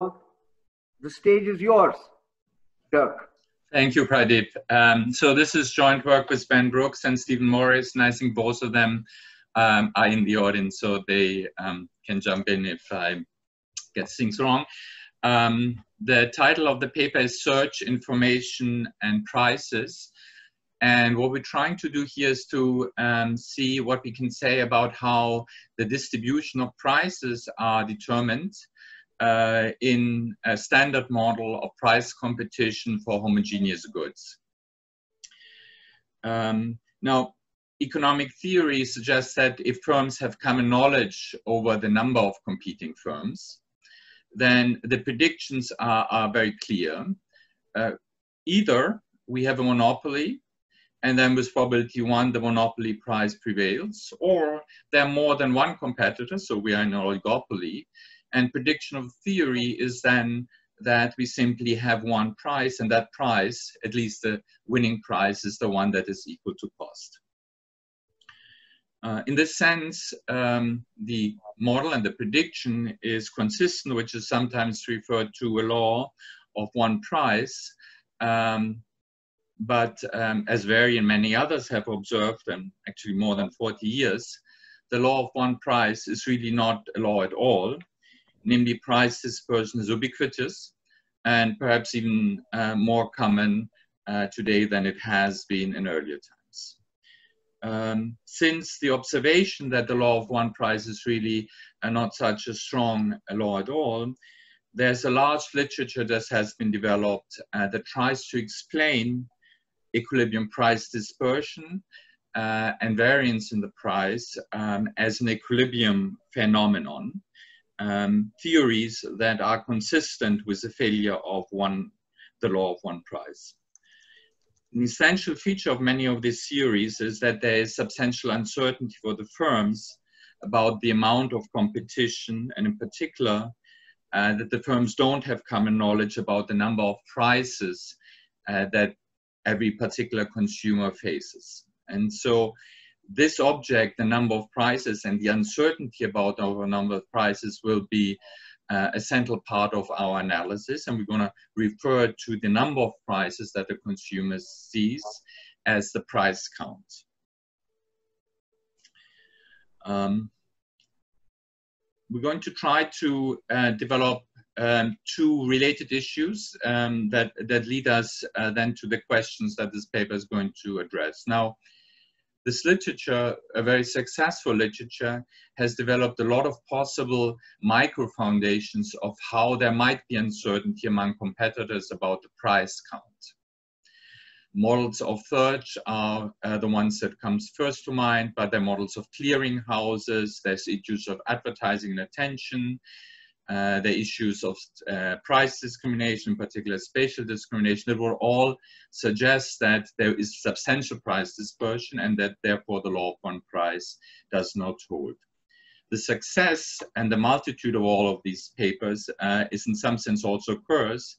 the stage is yours, Dirk. Thank you, Pradeep. Um, so this is joint work with Ben Brooks and Stephen Morris, and I think both of them um, are in the audience, so they um, can jump in if I get things wrong. Um, the title of the paper is Search, Information, and Prices. And what we're trying to do here is to um, see what we can say about how the distribution of prices are determined uh, in a standard model of price competition for homogeneous goods. Um, now, economic theory suggests that if firms have common knowledge over the number of competing firms, then the predictions are, are very clear. Uh, either we have a monopoly and then with probability one, the monopoly price prevails, or there are more than one competitor, so we are in an oligopoly, and prediction of theory is then that we simply have one price, and that price, at least the winning price, is the one that is equal to cost. Uh, in this sense, um, the model and the prediction is consistent, which is sometimes referred to a law of one price. Um, but um, as Varian and many others have observed, and actually more than 40 years, the law of one price is really not a law at all namely price dispersion is ubiquitous and perhaps even uh, more common uh, today than it has been in earlier times. Um, since the observation that the law of one price is really uh, not such a strong law at all, there's a large literature that has been developed uh, that tries to explain equilibrium price dispersion uh, and variance in the price um, as an equilibrium phenomenon um, theories that are consistent with the failure of one, the law of one price. An essential feature of many of these theories is that there is substantial uncertainty for the firms about the amount of competition, and in particular, uh, that the firms don't have common knowledge about the number of prices uh, that every particular consumer faces. And so this object, the number of prices and the uncertainty about our number of prices will be uh, a central part of our analysis. And we're going to refer to the number of prices that the consumer sees as the price count. Um, we're going to try to uh, develop um, two related issues um, that, that lead us uh, then to the questions that this paper is going to address. Now, this literature, a very successful literature, has developed a lot of possible micro foundations of how there might be uncertainty among competitors about the price count. Models of search are uh, the ones that comes first to mind, but there are models of clearing houses, there's issues of advertising and attention, uh, the issues of uh, price discrimination, particular spatial discrimination, that will all suggest that there is substantial price dispersion and that therefore the law of one price does not hold. The success and the multitude of all of these papers uh, is in some sense also occurs,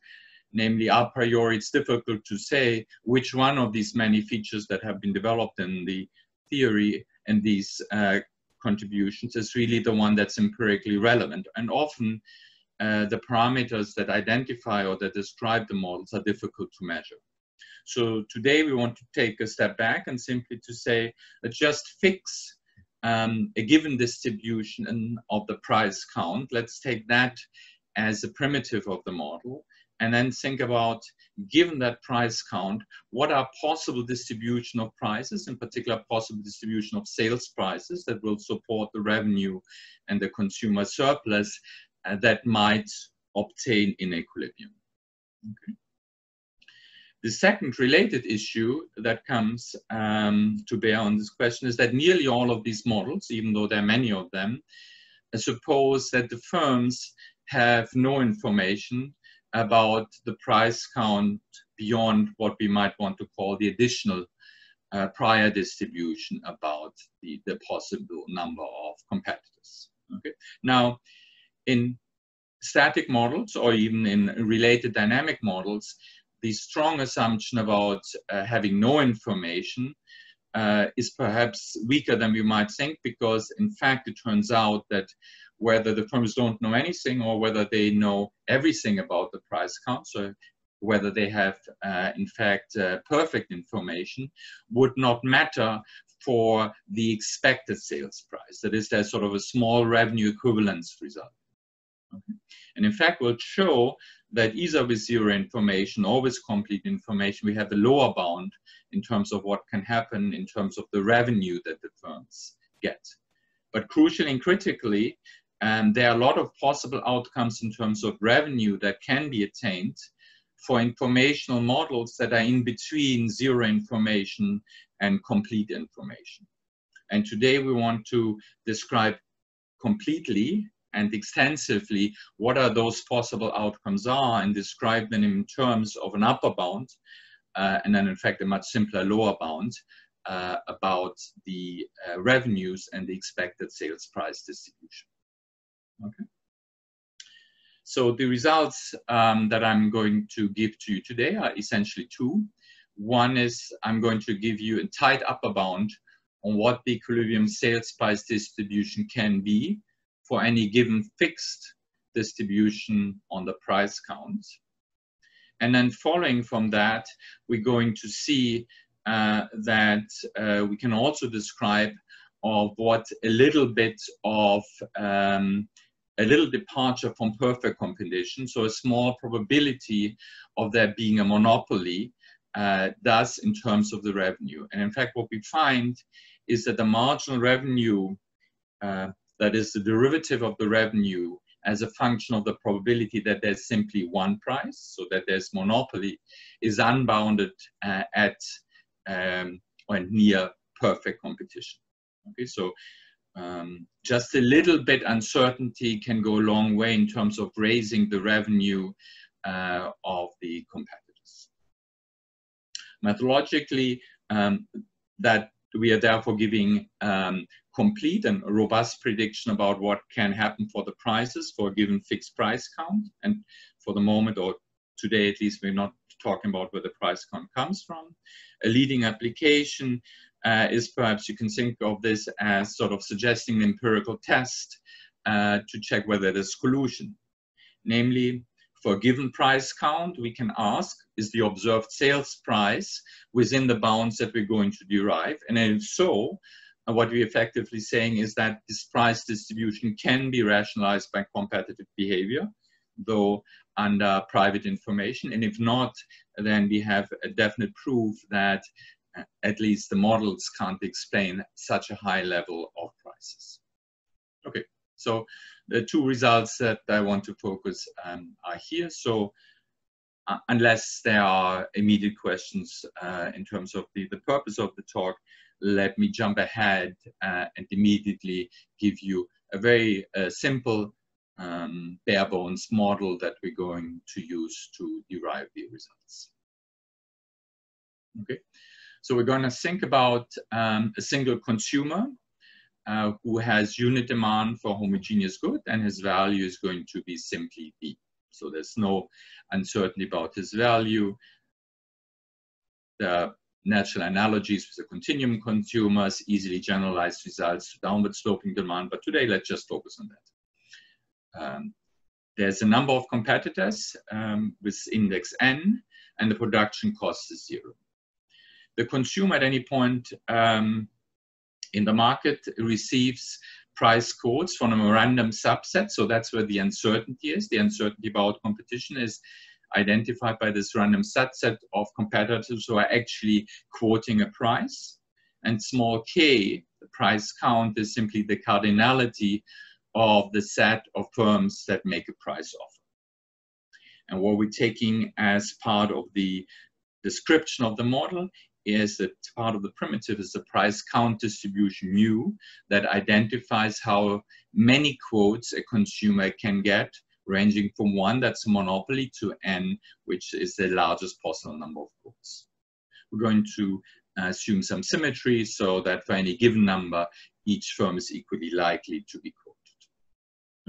namely a priori it's difficult to say which one of these many features that have been developed in the theory and these uh, contributions is really the one that's empirically relevant. And often uh, the parameters that identify or that describe the models are difficult to measure. So today we want to take a step back and simply to say, let's just fix um, a given distribution of the price count. Let's take that as a primitive of the model and then think about, given that price count, what are possible distribution of prices, in particular possible distribution of sales prices that will support the revenue and the consumer surplus uh, that might obtain in equilibrium. Okay. The second related issue that comes um, to bear on this question is that nearly all of these models, even though there are many of them, suppose that the firms have no information about the price count beyond what we might want to call the additional uh, prior distribution about the, the possible number of competitors. Okay. Now, in static models or even in related dynamic models, the strong assumption about uh, having no information uh, is perhaps weaker than we might think because in fact it turns out that whether the firms don't know anything or whether they know everything about the price count. So whether they have, uh, in fact, uh, perfect information would not matter for the expected sales price. That is, there's sort of a small revenue equivalence result. Okay. And in fact, we'll show that either with zero information or with complete information, we have a lower bound in terms of what can happen in terms of the revenue that the firms get. But crucially and critically, um, there are a lot of possible outcomes in terms of revenue that can be attained for informational models that are in between zero information and complete information. And today we want to describe completely and extensively what are those possible outcomes are and describe them in terms of an upper bound uh, and then in fact a much simpler lower bound uh, about the uh, revenues and the expected sales price distribution. Okay. So the results um, that I'm going to give to you today are essentially two. One is I'm going to give you a tight upper bound on what the equilibrium sales price distribution can be for any given fixed distribution on the price count. And then following from that, we're going to see uh, that uh, we can also describe of what a little bit of um, a little departure from perfect competition, so a small probability of there being a monopoly uh, does in terms of the revenue. And in fact, what we find is that the marginal revenue, uh, that is the derivative of the revenue as a function of the probability that there's simply one price, so that there's monopoly, is unbounded uh, at um, or near perfect competition. Okay, so um, just a little bit uncertainty can go a long way in terms of raising the revenue uh, of the competitors. Methodologically, um, that we are therefore giving um, complete and robust prediction about what can happen for the prices for a given fixed price count. And for the moment, or today at least, we're not talking about where the price count comes from. A leading application uh, is perhaps you can think of this as sort of suggesting an empirical test uh, to check whether there's collusion. Namely, for a given price count, we can ask, is the observed sales price within the bounds that we're going to derive? And if so, uh, what we're effectively saying is that this price distribution can be rationalized by competitive behavior, though under private information. And if not, then we have a definite proof that at least the models can't explain such a high level of prices. Okay, so the two results that I want to focus on are here. So uh, unless there are immediate questions uh, in terms of the, the purpose of the talk, let me jump ahead uh, and immediately give you a very uh, simple um, bare bones model that we're going to use to derive the results. Okay, so we're going to think about um, a single consumer uh, who has unit demand for homogeneous good and his value is going to be simply B. So there's no uncertainty about his value. The natural analogies with the continuum consumers, easily generalized results to downward sloping demand, but today let's just focus on that. Um, there's a number of competitors um, with index N and the production cost is zero the consumer at any point um, in the market receives price quotes from a random subset. So that's where the uncertainty is. The uncertainty about competition is identified by this random subset of competitors who are actually quoting a price. And small k, the price count, is simply the cardinality of the set of firms that make a price offer. And what we're taking as part of the description of the model is that part of the primitive is the price count distribution mu that identifies how many quotes a consumer can get ranging from one that's a monopoly to n which is the largest possible number of quotes. We're going to assume some symmetry so that for any given number each firm is equally likely to be quoted.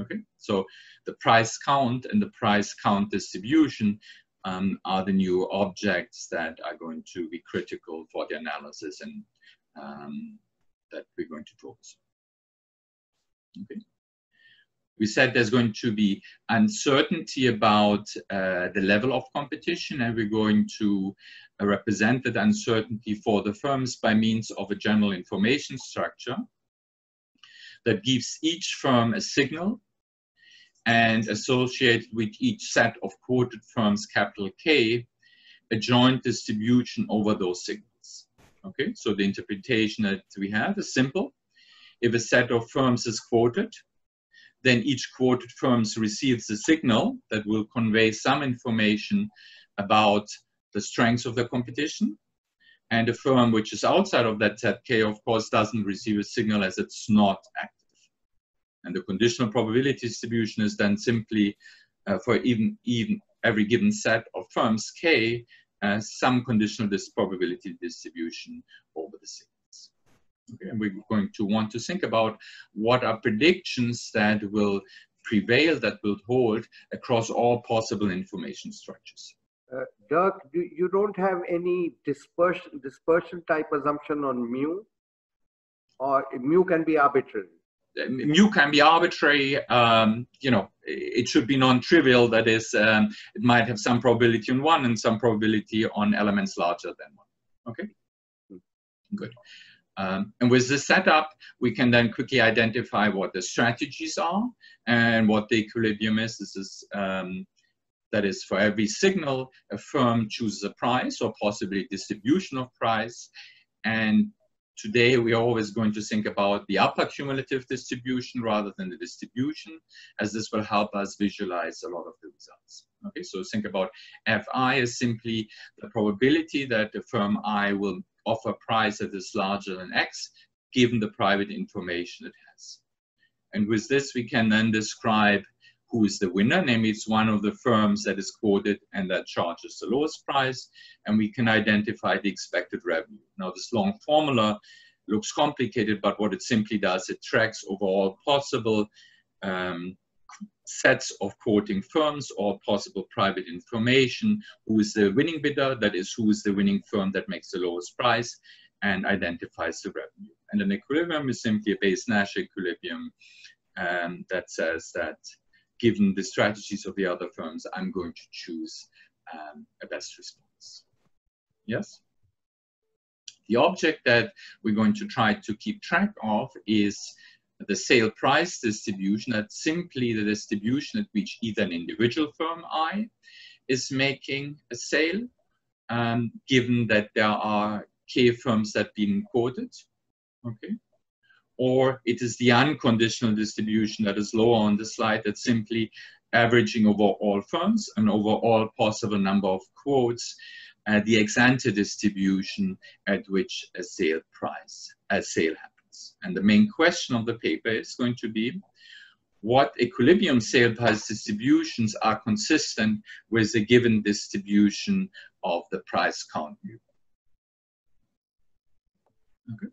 Okay? So the price count and the price count distribution um, are the new objects that are going to be critical for the analysis and um, that we're going to focus on. Okay. we said there's going to be uncertainty about uh, the level of competition, and we're going to uh, represent that uncertainty for the firms by means of a general information structure that gives each firm a signal and associated with each set of quoted firms, capital K, a joint distribution over those signals. Okay, so the interpretation that we have is simple. If a set of firms is quoted, then each quoted firms receives a signal that will convey some information about the strengths of the competition. And a firm which is outside of that set K, of course, doesn't receive a signal as it's not active. And the conditional probability distribution is then simply uh, for even, even every given set of terms K, uh, some conditional this probability distribution over the signal. Okay, and we're going to want to think about what are predictions that will prevail, that will hold across all possible information structures. Uh, Dirk, do, you don't have any dispersion, dispersion type assumption on mu? Or mu can be arbitrary? Mu can be arbitrary. Um, you know, it should be non-trivial. That is, um, it might have some probability on one and some probability on elements larger than one. Okay, hmm. good. Um, and with this setup, we can then quickly identify what the strategies are and what the equilibrium is. This is, um, that is for every signal, a firm chooses a price or possibly distribution of price. And today we are always going to think about the upper cumulative distribution rather than the distribution, as this will help us visualize a lot of the results. Okay, so think about Fi as simply the probability that the firm I will offer price that is larger than X, given the private information it has. And with this, we can then describe who is the winner, namely it's one of the firms that is quoted and that charges the lowest price, and we can identify the expected revenue. Now this long formula looks complicated, but what it simply does, it tracks over all possible um, sets of quoting firms or possible private information, who is the winning bidder, that is who is the winning firm that makes the lowest price and identifies the revenue. And an equilibrium is simply a Bayes-Nash equilibrium um, that says that given the strategies of the other firms, I'm going to choose um, a best response. Yes? The object that we're going to try to keep track of is the sale price distribution, that's simply the distribution at which either an individual firm I is making a sale, um, given that there are K firms that have been quoted, okay? Or it is the unconditional distribution that is lower on the slide that's simply averaging over all firms and over all possible number of quotes, uh, the ex ante distribution at which a sale price, a sale happens. And the main question of the paper is going to be what equilibrium sale price distributions are consistent with a given distribution of the price count. Okay.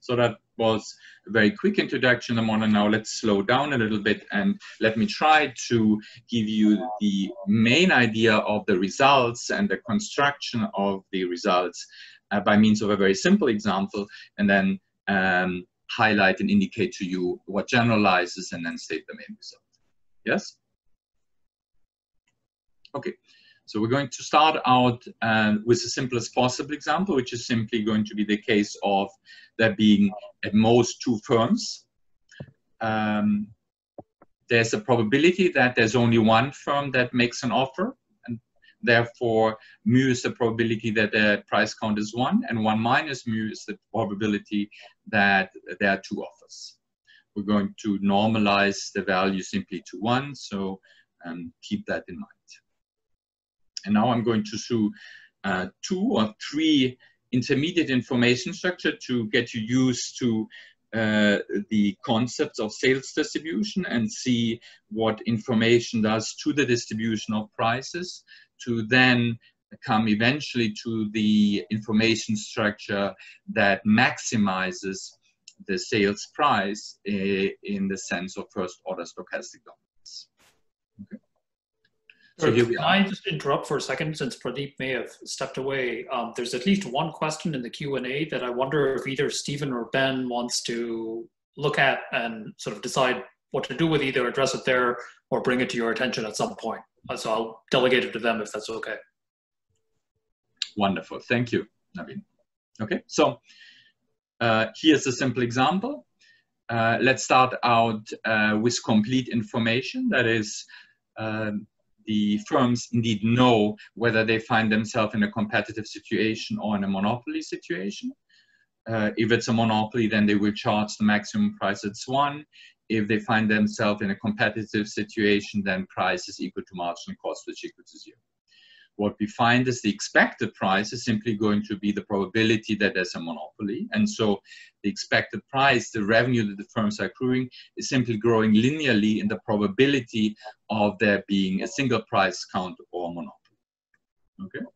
So that was a very quick introduction, Amona. Now let's slow down a little bit and let me try to give you the main idea of the results and the construction of the results uh, by means of a very simple example and then um, highlight and indicate to you what generalizes and then state the main result. Yes? Okay, so we're going to start out uh, with the simplest possible example, which is simply going to be the case of there being at most two firms. Um, there's a probability that there's only one firm that makes an offer and Therefore, mu is the probability that the price count is one, and one minus mu is the probability that there are two offers. We're going to normalize the value simply to one, so um, keep that in mind. And now I'm going to show uh, two or three intermediate information structure to get you used to uh, the concepts of sales distribution and see what information does to the distribution of prices to then come eventually to the information structure that maximizes the sales price uh, in the sense of first order stochastic dominance. Okay. So can I just interrupt for a second since Pradeep may have stepped away? Um, there's at least one question in the Q&A that I wonder if either Stephen or Ben wants to look at and sort of decide what to do with either address it there or bring it to your attention at some point. Uh, so I'll delegate it to them if that's okay. Wonderful. Thank you, Naveen. Okay, so uh, here's a simple example. Uh, let's start out uh, with complete information. That is, um, the firms indeed know whether they find themselves in a competitive situation or in a monopoly situation. Uh, if it's a monopoly, then they will charge the maximum price at one. If they find themselves in a competitive situation, then price is equal to marginal cost, which equal to zero what we find is the expected price is simply going to be the probability that there's a monopoly. And so the expected price, the revenue that the firms are accruing, is simply growing linearly in the probability of there being a single price count or monopoly. Okay.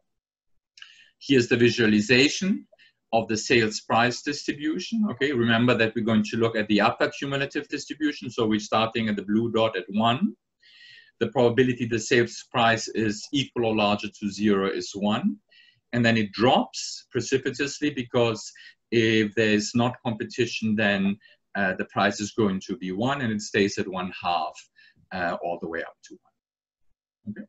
Here's the visualization of the sales price distribution. Okay, remember that we're going to look at the upper cumulative distribution. So we're starting at the blue dot at one the probability the sales price is equal or larger to zero is one. And then it drops precipitously because if there's not competition, then uh, the price is going to be one and it stays at one half uh, all the way up to one. Okay.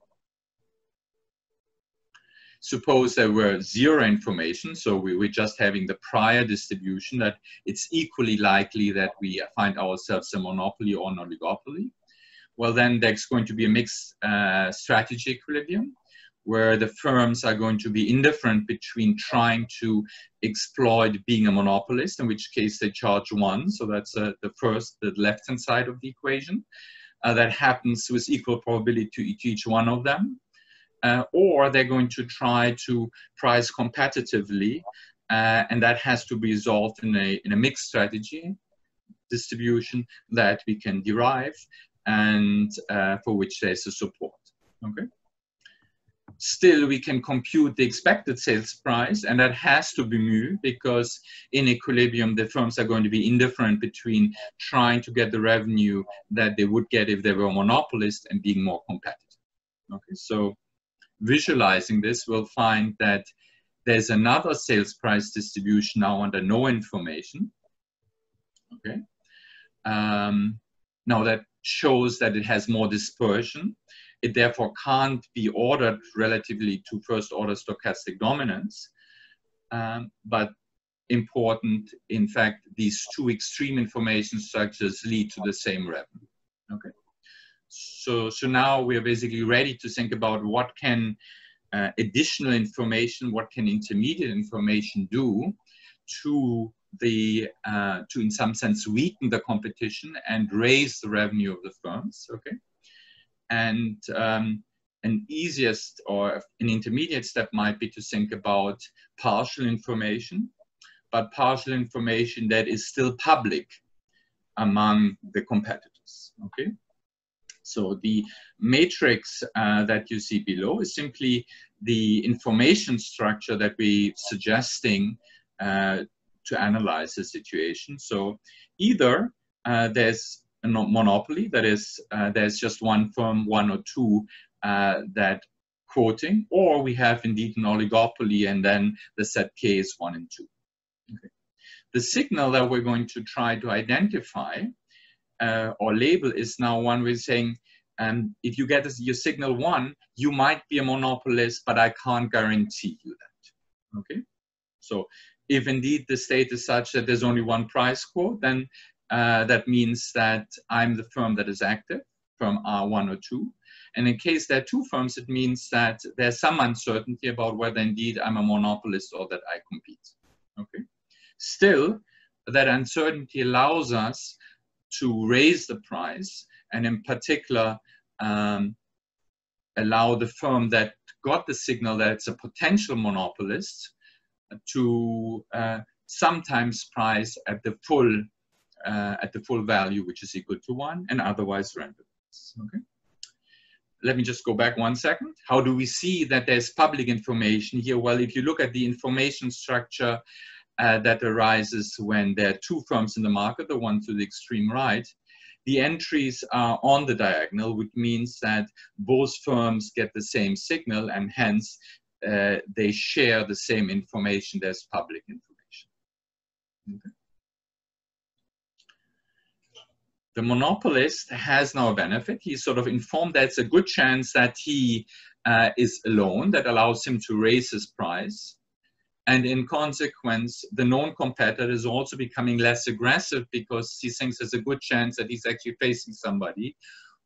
Suppose there were zero information, so we were just having the prior distribution that it's equally likely that we find ourselves a monopoly or an oligopoly well, then there's going to be a mixed uh, strategy equilibrium where the firms are going to be indifferent between trying to exploit being a monopolist, in which case they charge one. So that's uh, the first, the left-hand side of the equation. Uh, that happens with equal probability to each, one of them. Uh, or they're going to try to price competitively, uh, and that has to be resolved in a, in a mixed strategy distribution that we can derive and uh, for which there's a support. Okay. Still, we can compute the expected sales price, and that has to be mu because in equilibrium, the firms are going to be indifferent between trying to get the revenue that they would get if they were a monopolist and being more competitive. Okay, so visualizing this, we'll find that there's another sales price distribution now under no information. Okay. Um, now that shows that it has more dispersion. It therefore can't be ordered relatively to first order stochastic dominance. Um, but important, in fact, these two extreme information structures lead to the same revenue. Okay. So, so now we are basically ready to think about what can uh, additional information, what can intermediate information do to the uh, to in some sense weaken the competition and raise the revenue of the firms okay? And um, an easiest or an intermediate step might be to think about partial information but partial information that is still public among the competitors okay? So the matrix uh, that you see below is simply the information structure that we're suggesting uh, to analyze the situation. So either uh, there's a monopoly, that is, uh, there's just one firm, one or two uh, that quoting, or we have indeed an oligopoly and then the set K is one and two. Okay. The signal that we're going to try to identify uh, or label is now one we're saying, um, if you get your signal one, you might be a monopolist, but I can't guarantee you that. Okay, so if indeed the state is such that there's only one price quote, then uh, that means that I'm the firm that is active, firm R1 or 2. And in case there are two firms, it means that there's some uncertainty about whether indeed I'm a monopolist or that I compete. Okay. Still, that uncertainty allows us to raise the price and in particular um, allow the firm that got the signal that it's a potential monopolist to uh, sometimes price at the full uh, at the full value, which is equal to one, and otherwise render. Okay. Let me just go back one second. How do we see that there's public information here? Well, if you look at the information structure uh, that arises when there are two firms in the market, the one to the extreme right, the entries are on the diagonal, which means that both firms get the same signal and hence uh, they share the same information. as public information. Okay. the monopolist has now a benefit. He's sort of informed that it's a good chance that he uh, is alone, that allows him to raise his price. And in consequence, the known competitor is also becoming less aggressive because he thinks there's a good chance that he's actually facing somebody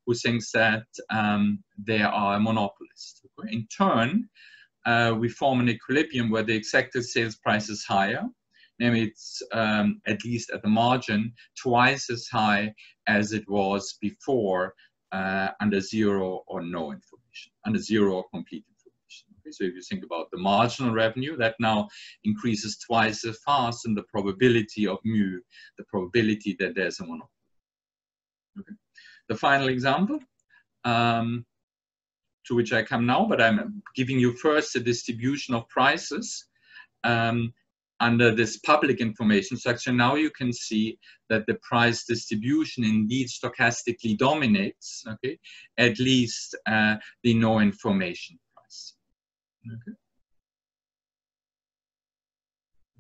who thinks that um, they are a monopolist. In turn, uh, we form an equilibrium where the exacted sales price is higher, namely it's um, at least at the margin twice as high as it was before uh, under zero or no information, under zero or complete information. Okay, so if you think about the marginal revenue, that now increases twice as fast in the probability of mu, the probability that there's a monopoly. Okay. The final example, um, to which I come now, but I'm giving you first the distribution of prices um, under this public information section. Now you can see that the price distribution indeed stochastically dominates, okay, at least uh, the no information price. Okay.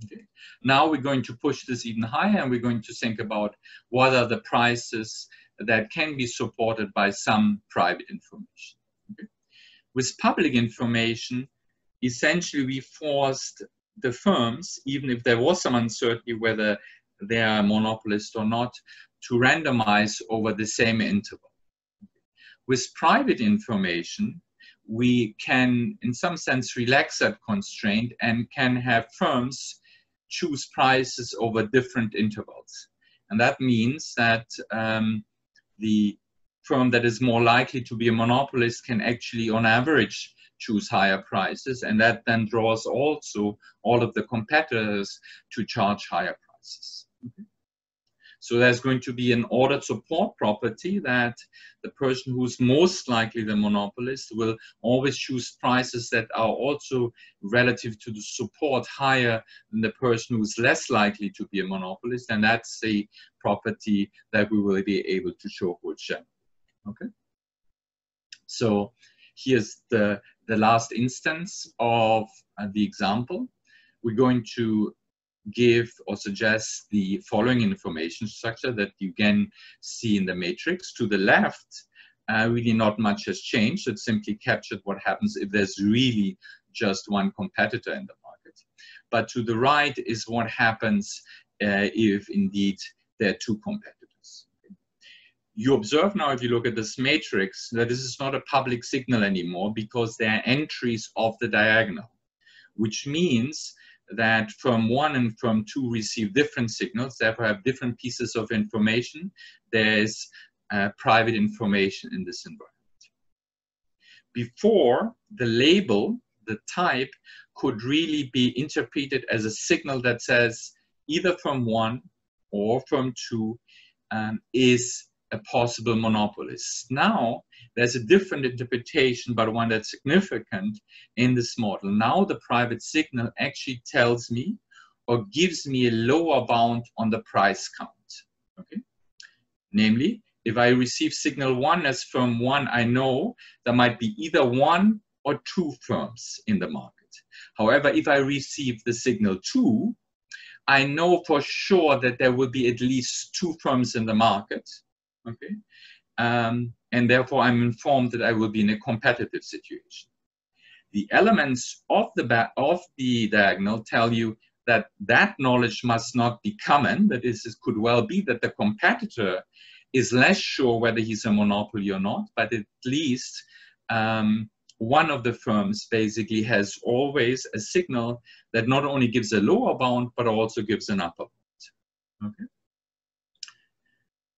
Okay. Now we're going to push this even higher and we're going to think about what are the prices that can be supported by some private information. With public information, essentially we forced the firms, even if there was some uncertainty whether they are a monopolist or not, to randomize over the same interval. With private information, we can, in some sense, relax that constraint and can have firms choose prices over different intervals. And that means that um, the firm that is more likely to be a monopolist can actually, on average, choose higher prices. And that then draws also all of the competitors to charge higher prices. Okay. So there's going to be an ordered support property that the person who's most likely the monopolist will always choose prices that are also relative to the support higher than the person who's less likely to be a monopolist. And that's the property that we will be able to show general. Okay. So here's the, the last instance of uh, the example. We're going to give or suggest the following information structure that you can see in the matrix. To the left, uh, really not much has changed. It simply captured what happens if there's really just one competitor in the market. But to the right is what happens uh, if indeed there are two competitors you observe now, if you look at this matrix, that this is not a public signal anymore because they are entries of the diagonal, which means that firm one and firm two receive different signals, therefore have different pieces of information. There's uh, private information in this environment. Before, the label, the type, could really be interpreted as a signal that says either firm one or firm two um, is a possible monopolist. Now, there's a different interpretation, but one that's significant in this model. Now, the private signal actually tells me or gives me a lower bound on the price count. Okay? Namely, if I receive signal one as firm one, I know there might be either one or two firms in the market. However, if I receive the signal two, I know for sure that there will be at least two firms in the market okay? Um, and therefore I'm informed that I will be in a competitive situation. The elements of the, of the diagonal tell you that that knowledge must not be common, that is, it could well be that the competitor is less sure whether he's a monopoly or not, but at least um, one of the firms basically has always a signal that not only gives a lower bound, but also gives an upper bound. Okay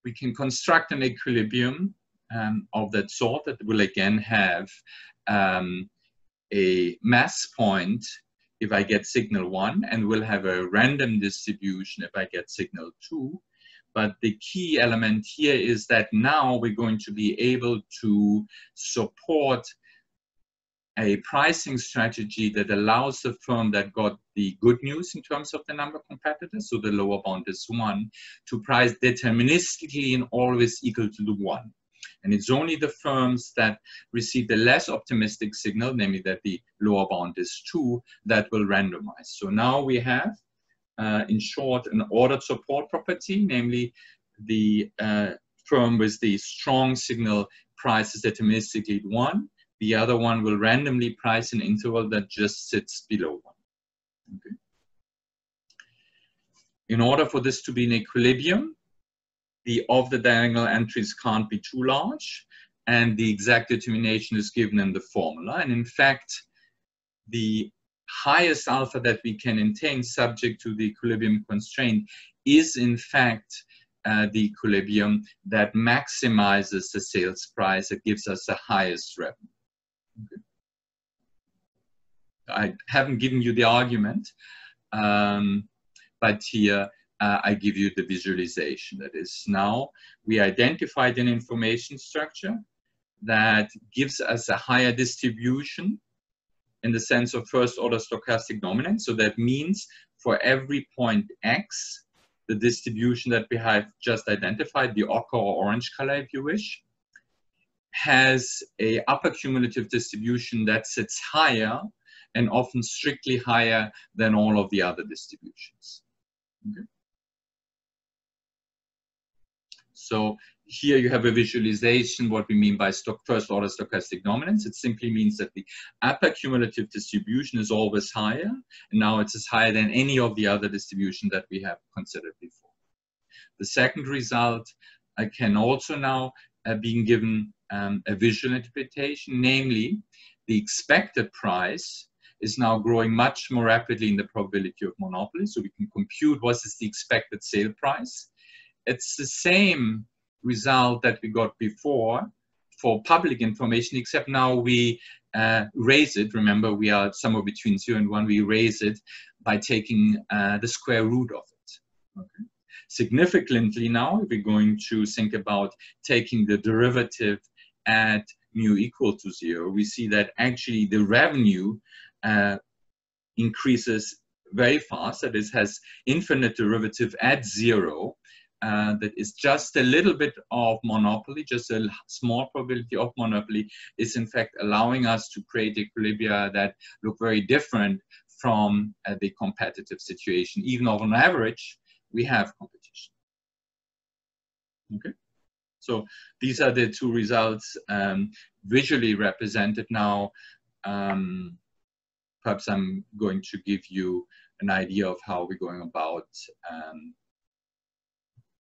we can construct an equilibrium um, of that sort that will again have um, a mass point if I get signal one and will have a random distribution if I get signal two. But the key element here is that now we're going to be able to support a pricing strategy that allows the firm that got the good news in terms of the number of competitors, so the lower bound is one, to price deterministically and always equal to the one. And it's only the firms that receive the less optimistic signal, namely that the lower bound is two, that will randomize. So now we have, uh, in short, an ordered support property, namely the uh, firm with the strong signal prices deterministically one. The other one will randomly price an interval that just sits below one. Okay. In order for this to be in equilibrium, the of the diagonal entries can't be too large, and the exact determination is given in the formula. And in fact, the highest alpha that we can attain subject to the equilibrium constraint is in fact uh, the equilibrium that maximizes the sales price that gives us the highest revenue. I haven't given you the argument, um, but here uh, I give you the visualization. That is now we identified an information structure that gives us a higher distribution in the sense of first order stochastic dominance. So that means for every point x, the distribution that we have just identified, the ochre or orange color if you wish, has a upper cumulative distribution that sits higher and often strictly higher than all of the other distributions. Okay. So here you have a visualization what we mean by first order stochastic dominance. It simply means that the upper cumulative distribution is always higher, and now it's as higher than any of the other distribution that we have considered before. The second result I can also now uh, being given um, a visual interpretation, namely the expected price is now growing much more rapidly in the probability of monopoly. So we can compute what is the expected sale price. It's the same result that we got before for public information, except now we uh, raise it. Remember, we are somewhere between zero and one. We raise it by taking uh, the square root of it. Okay. Significantly now, we're going to think about taking the derivative at mu equal to zero. We see that actually the revenue uh, increases very fast. That is, has infinite derivative at zero uh, that is just a little bit of monopoly, just a small probability of monopoly, is in fact allowing us to create equilibria that look very different from uh, the competitive situation. Even on average, we have competition. Okay, so these are the two results um, visually represented now. Um, perhaps I'm going to give you an idea of how we're going about um,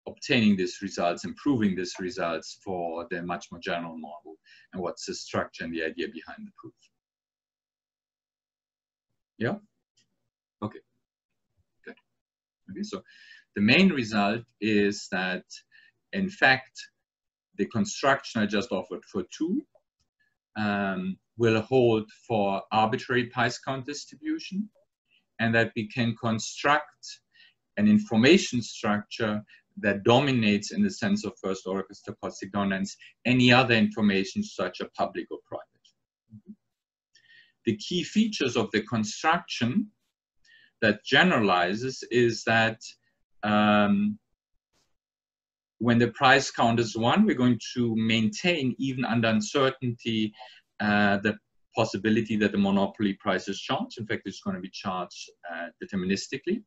obtaining these results, improving these results for the much more general model, and what's the structure and the idea behind the proof. Yeah? Okay, good. Okay, so the main result is that, in fact, the construction I just offered for two um, will hold for arbitrary count distribution, and that we can construct an information structure that dominates in the sense of first order stochastic dominance any other information such as public or private. The key features of the construction that generalizes is that um, when the price count is one, we're going to maintain even under uncertainty uh, the possibility that the monopoly price is charged. In fact, it's going to be charged uh, deterministically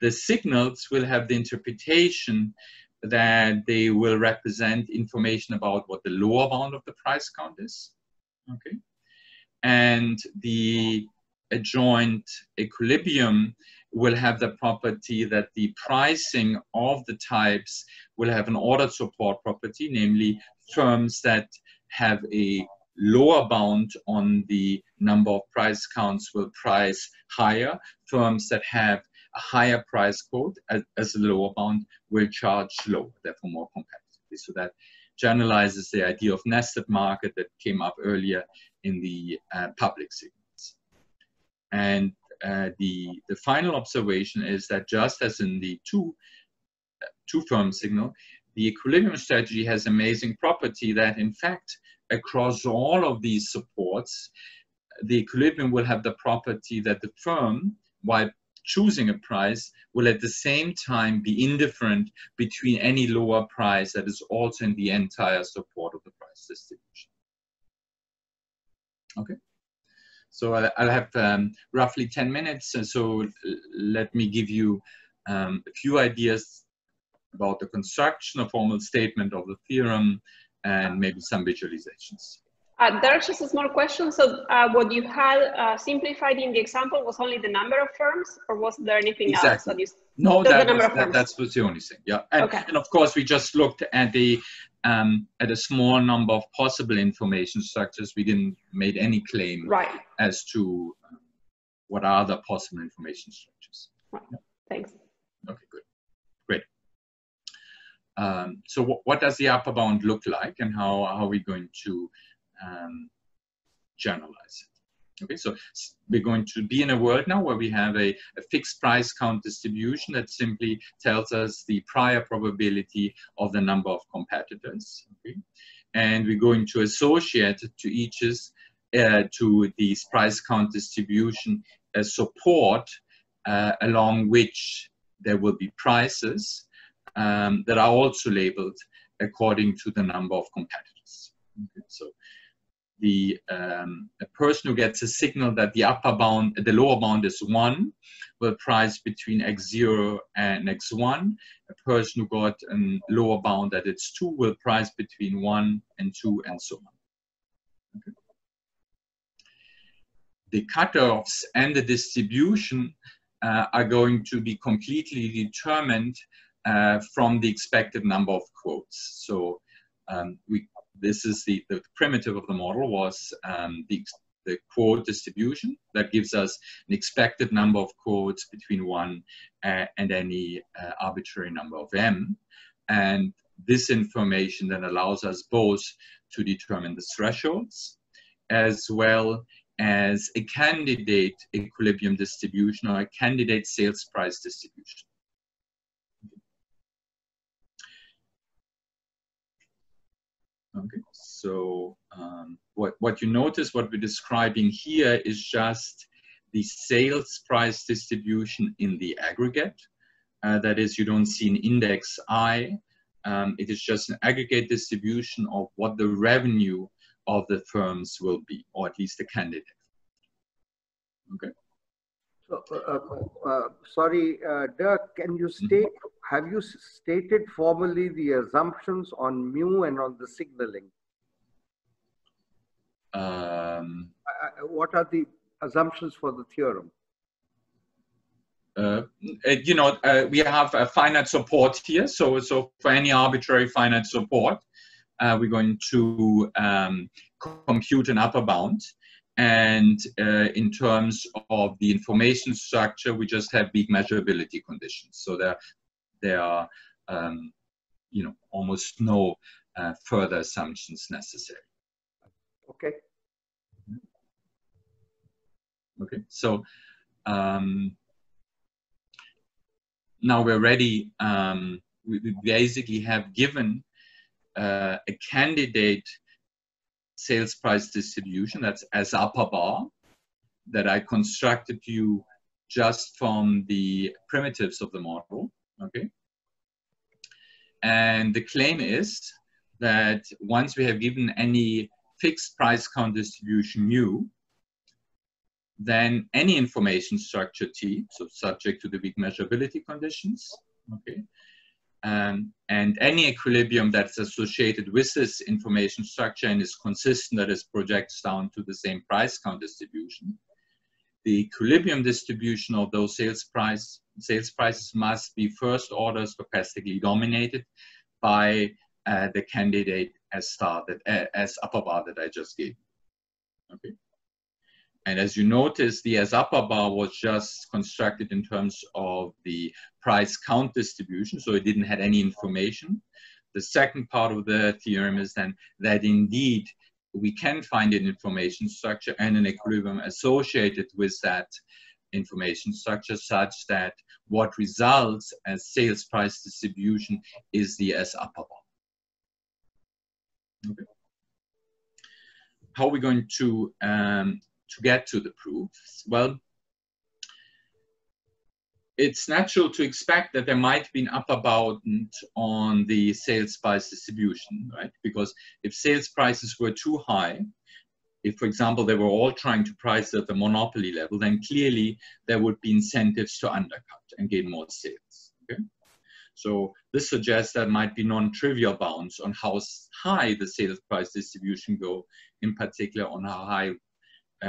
the signals will have the interpretation that they will represent information about what the lower bound of the price count is. Okay. And the adjoint equilibrium will have the property that the pricing of the types will have an order support property, namely firms that have a lower bound on the number of price counts will price higher. Firms that have a higher price quote as, as a lower bound will charge lower, therefore more competitively. So that generalizes the idea of nested market that came up earlier in the uh, public segments. And uh, the, the final observation is that just as in the two, uh, two firm signal, the equilibrium strategy has amazing property that in fact, across all of these supports, the equilibrium will have the property that the firm, while choosing a price will at the same time be indifferent between any lower price that is also in the entire support of the price distribution. Okay. So I'll have um, roughly 10 minutes. And so let me give you um, a few ideas about the construction, a formal statement of the theorem, and maybe some visualizations. Uh, there's just a small question. So uh, what you had uh, simplified in the example was only the number of firms or was there anything exactly. else that you No, that was, that, was the only thing. Yeah. And, Okay. and of course, we just looked at the um, at a small number of possible information structures. We didn't made any claim right? as to um, what are the possible information structures. Right. Thanks. Okay, good. Great. Um, so what, what does the upper bound look like and how, how are we going to um, generalize it? Okay, so we're going to be in a world now where we have a, a fixed price count distribution that simply tells us the prior probability of the number of competitors. Okay? And we're going to associate to each is, uh, to these price count distribution a support uh, along which there will be prices um, that are also labeled according to the number of competitors. The um, a person who gets a signal that the upper bound, the lower bound is one, will price between x0 and x1. A person who got a lower bound that it's two will price between one and two and so on. Okay. The cutoffs and the distribution uh, are going to be completely determined uh, from the expected number of quotes. So um, we, this is the, the primitive of the model was um, the, the quote distribution that gives us an expected number of quotes between one uh, and any uh, arbitrary number of m. And this information then allows us both to determine the thresholds as well as a candidate equilibrium distribution or a candidate sales price distribution. Okay, so um, what, what you notice, what we're describing here is just the sales price distribution in the aggregate. Uh, that is, you don't see an index I. Um, it is just an aggregate distribution of what the revenue of the firms will be, or at least the candidate. Okay. So, uh, uh, uh, sorry, uh, Dirk, can you state, have you stated formally the assumptions on mu and on the signaling? Um, What are the assumptions for the theorem? uh, uh, you know, uh, we have a finite support here. So, so for any arbitrary finite support, uh, we're going to um, compute an upper bound. And uh, in terms of the information structure, we just have weak measurability conditions. So there, there are, um, you know, almost no uh, further assumptions necessary. Okay, Okay, so um, now we're ready. Um, we, we basically have given uh, a candidate sales price distribution that's S upper bar that I constructed you just from the primitives of the model. Okay, and the claim is that once we have given any fixed price count distribution mu, then any information structure T, so subject to the weak measurability conditions, okay, um, and any equilibrium that's associated with this information structure and is consistent that it projects down to the same price count distribution. The equilibrium distribution of those sales price sales prices must be first order stochastically dominated by uh, the candidate as star that uh, S upper bar that I just gave. Okay. And as you notice, the S upper bar was just constructed in terms of the price count distribution, so it didn't have any information. The second part of the theorem is then that indeed we can find an information structure and an equilibrium associated with that information structure such that what results as sales price distribution is the S upper bar. Okay. How are we going to um, to get to the proofs? Well, it's natural to expect that there might be an upper bound on the sales price distribution, right? Because if sales prices were too high, if, for example, they were all trying to price at the monopoly level, then clearly there would be incentives to undercut and gain more sales. Okay? So this suggests there might be non-trivial bounds on how high the sales price distribution go, in particular on how high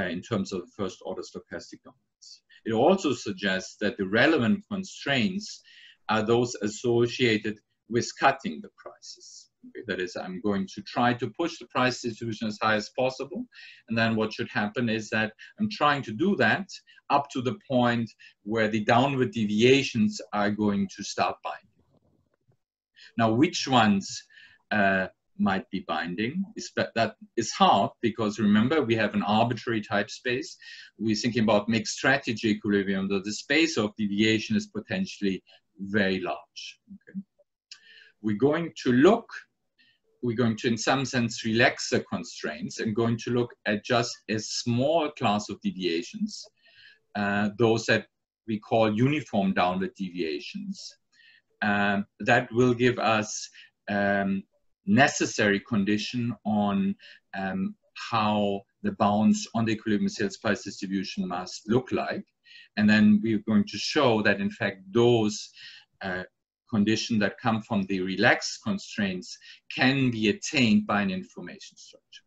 in terms of first order stochastic dominance. It also suggests that the relevant constraints are those associated with cutting the prices. That is, I'm going to try to push the price distribution as high as possible. And then what should happen is that I'm trying to do that up to the point where the downward deviations are going to start binding. Now, which ones uh, might be binding is that, that is hard because remember we have an arbitrary type space. We're thinking about mixed strategy equilibrium, though the space of deviation is potentially very large. Okay? We're going to look, we're going to in some sense relax the constraints and going to look at just a small class of deviations, uh, those that we call uniform downward deviations. Um, that will give us um, necessary condition on um, how the bounds on the equilibrium sales price distribution must look like. And then we're going to show that in fact those uh, conditions that come from the relaxed constraints can be attained by an information structure.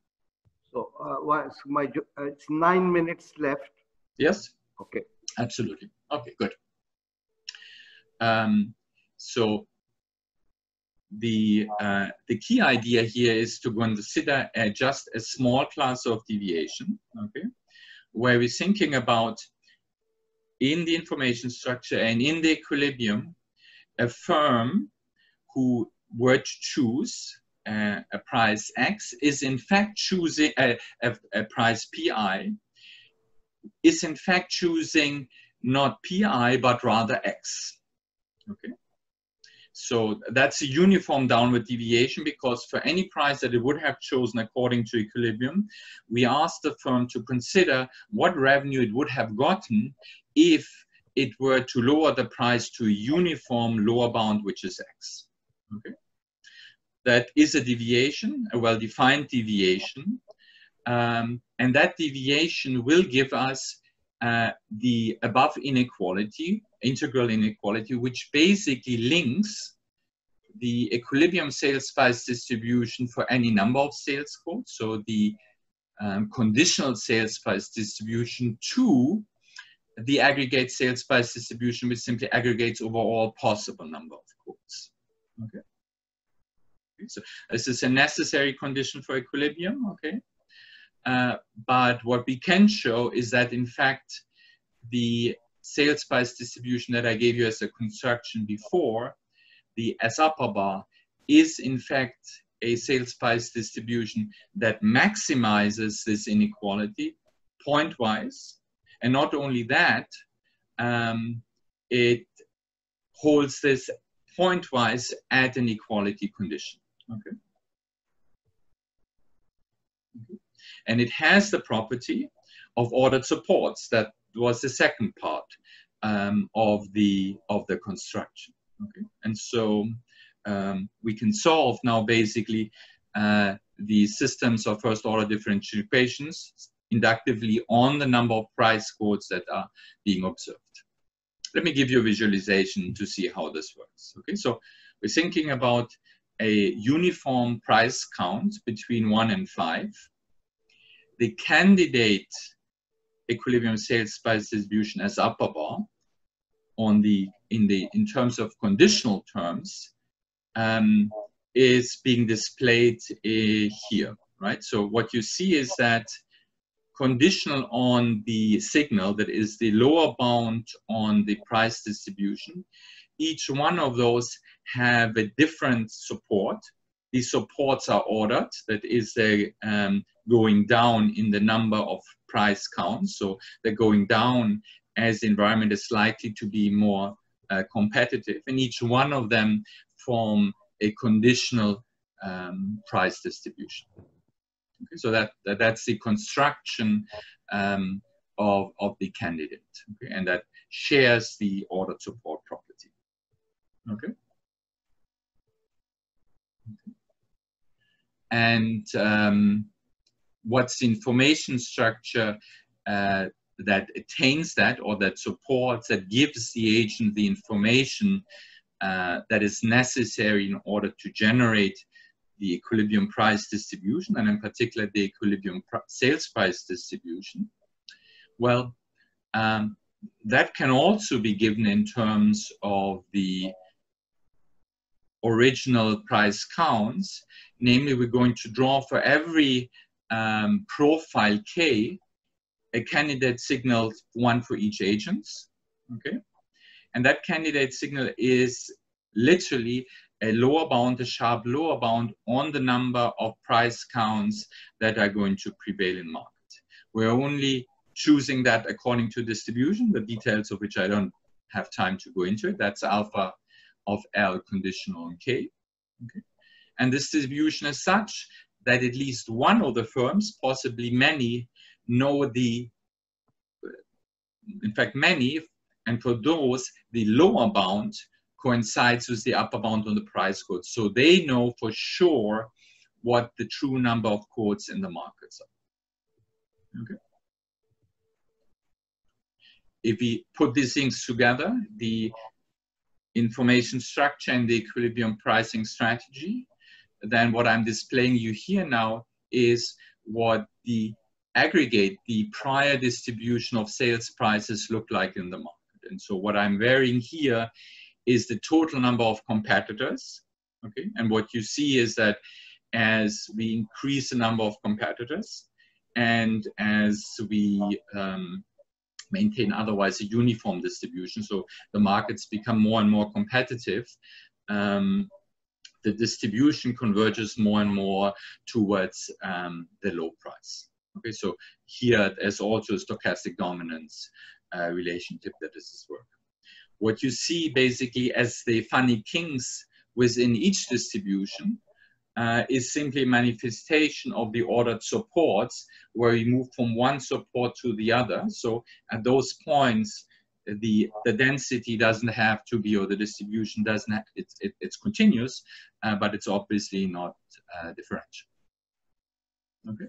So, uh, my, uh, it's nine minutes left. Yes. Okay. Absolutely. Okay, good. Um, so the, uh, the key idea here is to consider uh, just a small class of deviation, okay, where we're thinking about in the information structure and in the equilibrium, a firm who were to choose uh, a price X is in fact choosing a, a, a price PI, is in fact choosing not PI, but rather X, okay? So that's a uniform downward deviation because for any price that it would have chosen according to equilibrium, we asked the firm to consider what revenue it would have gotten if it were to lower the price to a uniform lower bound, which is X. Okay. That is a deviation, a well-defined deviation. Um, and that deviation will give us uh, the above inequality, integral inequality, which basically links the equilibrium sales price distribution for any number of sales quotes, so the um, conditional sales price distribution to the aggregate sales price distribution, which simply aggregates over all possible number of quotes. Okay. so this is a necessary condition for equilibrium, okay? Uh, but what we can show is that in fact, the sales price distribution that I gave you as a construction before, the S upper bar, is in fact a sales price distribution that maximizes this inequality pointwise. And not only that, um, it holds this pointwise at an equality condition. Okay. And it has the property of ordered supports. That was the second part um, of, the, of the construction. Okay? And so um, we can solve now basically uh, the systems of first order differential equations inductively on the number of price quotes that are being observed. Let me give you a visualization to see how this works. Okay, so we're thinking about a uniform price count between one and five the candidate equilibrium sales price distribution S upper bar on the in the in terms of conditional terms um, is being displayed uh, here, right? So what you see is that conditional on the signal that is the lower bound on the price distribution, each one of those have a different support. These supports are ordered, that is a um, going down in the number of price counts. So they're going down as the environment is likely to be more uh, competitive. And each one of them form a conditional um, price distribution. Okay, so that, that, that's the construction um, of, of the candidate. Okay, and that shares the order support property. Okay. And um, what's the information structure uh, that attains that or that supports, that gives the agent the information uh, that is necessary in order to generate the equilibrium price distribution, and in particular the equilibrium pr sales price distribution, well, um, that can also be given in terms of the original price counts. Namely, we're going to draw for every um, profile K a candidate signal, one for each agent. Okay, and that candidate signal is literally a lower bound, a sharp lower bound on the number of price counts that are going to prevail in market. We're only choosing that according to distribution, the details of which I don't have time to go into. That's alpha of L conditional on K. Okay. And this distribution is such that at least one of the firms, possibly many, know the, in fact, many, and for those, the lower bound coincides with the upper bound on the price quotes. So they know for sure what the true number of quotes in the markets are. Okay. If we put these things together, the information structure and the equilibrium pricing strategy, then what I'm displaying you here now is what the aggregate, the prior distribution of sales prices look like in the market. And so what I'm varying here is the total number of competitors. Okay, and what you see is that as we increase the number of competitors and as we um, maintain otherwise a uniform distribution, so the markets become more and more competitive, um, the distribution converges more and more towards um, the low price. Okay, so here there's also a stochastic dominance uh, relationship that this work. What you see basically as the funny kings within each distribution uh, is simply a manifestation of the ordered supports where you move from one support to the other. So at those points, the, the density doesn't have to be, or the distribution doesn't have, it's, it, it's continuous, uh, but it's obviously not uh, differential. Okay.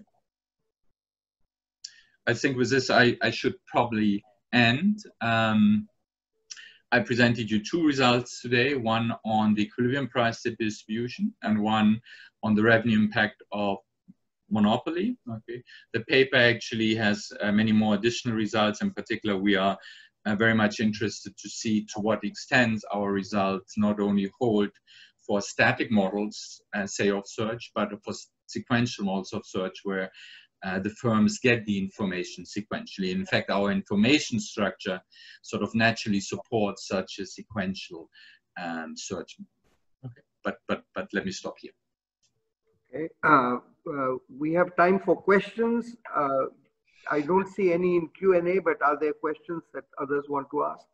I think with this, I, I should probably end. Um, I presented you two results today, one on the equilibrium price distribution and one on the revenue impact of monopoly. Okay, The paper actually has uh, many more additional results. In particular, we are uh, very much interested to see to what extent our results not only hold for static models, uh, say of search, but for sequential models of search where uh, the firms get the information sequentially. In fact, our information structure sort of naturally supports such a sequential um, search. Okay, but but but let me stop here. Okay, uh, uh, we have time for questions. I don't see any in Q and A, but are there questions that others want to ask?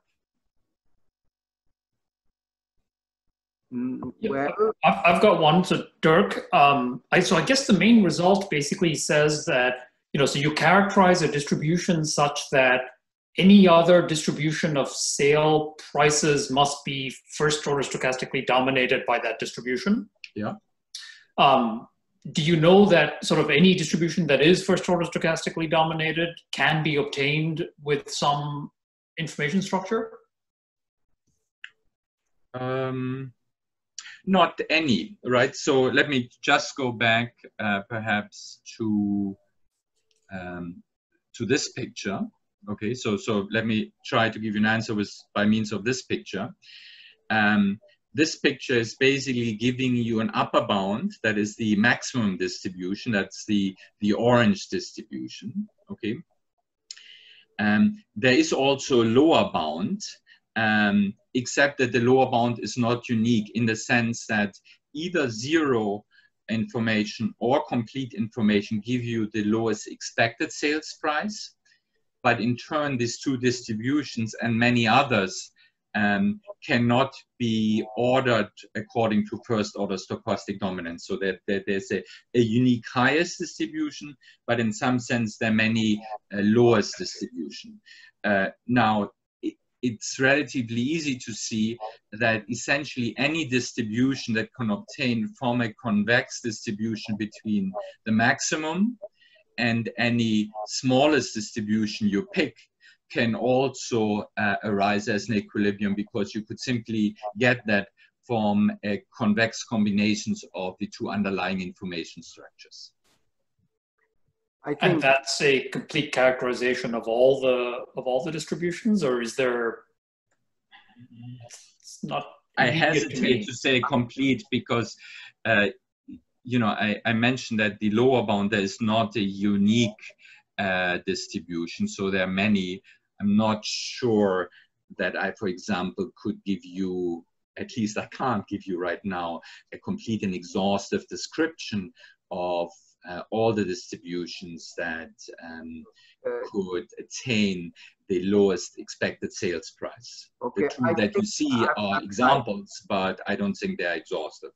Mm, well, I've, got one. So Dirk, um, I, so I guess the main result basically says that, you know, so you characterize a distribution such that any other distribution of sale prices must be first order stochastically dominated by that distribution. Yeah. Um, do you know that sort of any distribution that is first order stochastically dominated can be obtained with some information structure? Um, not any, right? So let me just go back uh, perhaps to um, to this picture. Okay, so so let me try to give you an answer with by means of this picture. Um, this picture is basically giving you an upper bound that is the maximum distribution. That's the the orange distribution. Okay. Um, there is also a lower bound um, except that the lower bound is not unique in the sense that either zero information or complete information give you the lowest expected sales price. But in turn, these two distributions and many others um, cannot be ordered according to first order stochastic dominance. So that, that there's a, a, unique highest distribution, but in some sense, there are many uh, lowest distribution. Uh, now, it's relatively easy to see that essentially any distribution that can obtain from a convex distribution between the maximum and any smallest distribution you pick can also uh, arise as an equilibrium because you could simply get that from convex combinations of the two underlying information structures. I think and that's a complete characterization of all the of all the distributions, or is there? It's not. I hesitate to, to, say complete because, uh, you know, I, I mentioned that the lower bound there is not a unique uh, distribution, so there are many. I'm not sure that I, for example, could give you at least I can't give you right now a complete and exhaustive description of uh, all the distributions that um, could attain the lowest expected sales price. Okay, the two I that you see are examples, but I don't think they're exhaustive.